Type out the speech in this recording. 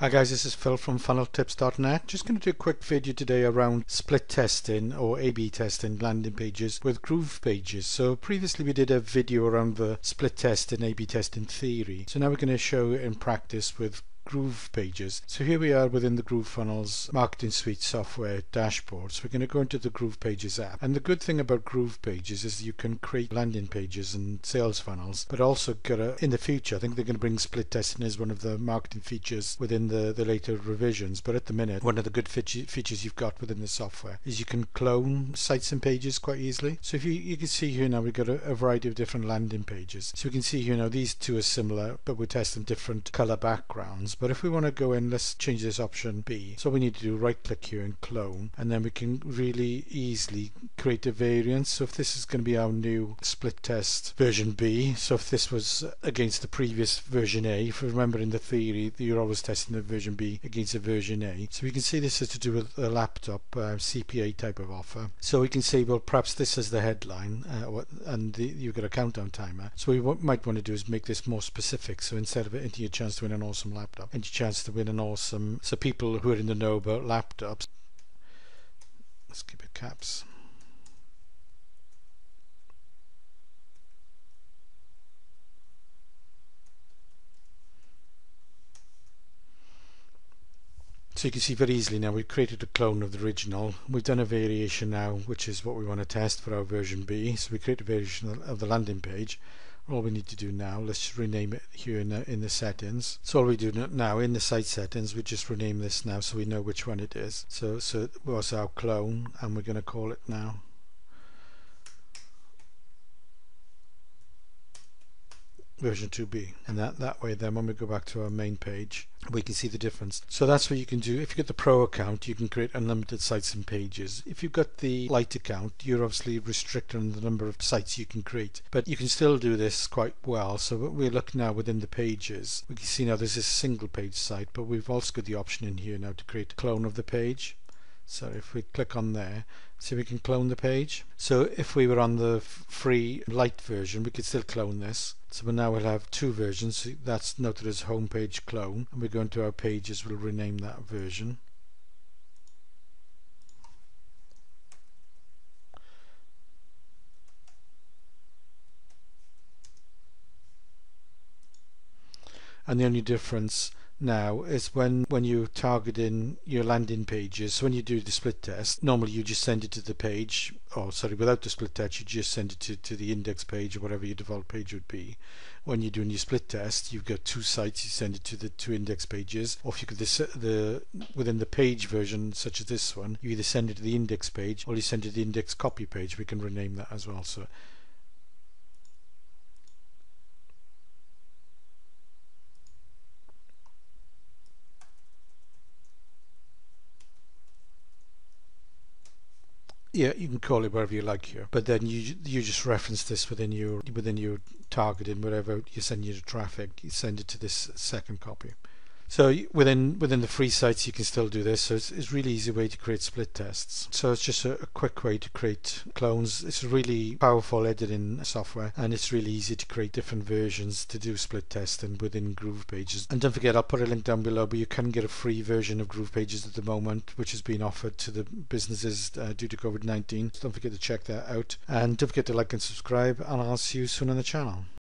Hi guys, this is Phil from funneltips.net. Just going to do a quick video today around split testing or A-B testing landing pages with Groove pages. So previously we did a video around the split testing, A-B testing theory. So now we're going to show in practice with Groove pages. So here we are within the Groove Funnels Marketing Suite software dashboard. So we're going to go into the Groove Pages app. And the good thing about Groove pages is you can create landing pages and sales funnels, but also in the future, I think they're going to bring split testing as one of the marketing features within the, the later revisions. But at the minute, one of the good features you've got within the software is you can clone sites and pages quite easily. So if you, you can see here now, we've got a, a variety of different landing pages. So we can see here now, these two are similar, but we're testing different color backgrounds. But if we want to go in, let's change this option B. So we need to do right click here and clone, and then we can really easily create a variant. So if this is going to be our new split test version B, so if this was against the previous version A, if you remember in the theory, you're always testing the version B against the version A. So we can see this is to do with a laptop uh, CPA type of offer. So we can say, well, perhaps this is the headline, uh, and the, you've got a countdown timer. So what we might want to do is make this more specific. So instead of it, your chance to win an awesome laptop your chance to win an awesome so people who are in the know about laptops let's keep it caps So you can see very easily now we've created a clone of the original. We've done a variation now, which is what we want to test for our version B. So we create a variation of the landing page all we need to do now let's rename it here in the, in the settings. So all we do now in the site settings we just rename this now so we know which one it is. So so it was our clone and we're going to call it now version 2b and that that way then when we go back to our main page we can see the difference. So that's what you can do. If you get the pro account you can create unlimited sites and pages. If you've got the Lite account you're obviously restricted on the number of sites you can create. But you can still do this quite well. So we look now within the pages we can see now this is a single page site but we've also got the option in here now to create a clone of the page so if we click on there see we can clone the page? So if we were on the free Lite version we could still clone this. So now we'll have two versions. That's noted as homepage clone and we go into our pages we'll rename that version. And the only difference now is when when you're targeting your landing pages. So when you do the split test normally you just send it to the page or sorry without the split test you just send it to, to the index page or whatever your default page would be. When you're doing your split test you've got two sites you send it to the two index pages. Or if you could the, the within the page version such as this one you either send it to the index page or you send it to the index copy page. We can rename that as well. So yeah you can call it whatever you like here. But then you you just reference this within your within your targeting whatever you send your traffic you send it to this second copy so within within the free sites you can still do this. So it's, it's really easy way to create split tests. So it's just a, a, quick way to create clones. It's really powerful editing software and it's really easy to create different versions to do split testing within Groove Pages. And don't forget I'll put a link down below but you can get a free version of Groove Pages at the moment which is being offered to the businesses uh, due to COVID-19. So don't forget to check that out and don't forget to like and subscribe and I'll see you soon on the channel.